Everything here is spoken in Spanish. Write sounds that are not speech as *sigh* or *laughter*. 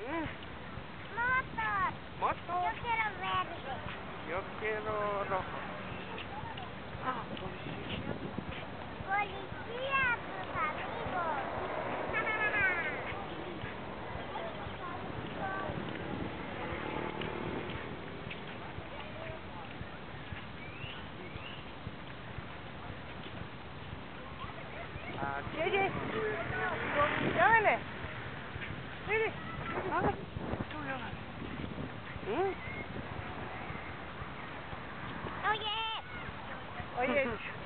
Mm, Motor. moto. Yo quiero verde. Yo quiero rojo. Ah, policía. Policía, tus amigos. Ah, 아이, 쫄려라. 응? 어, 예. 어, 예. *laughs*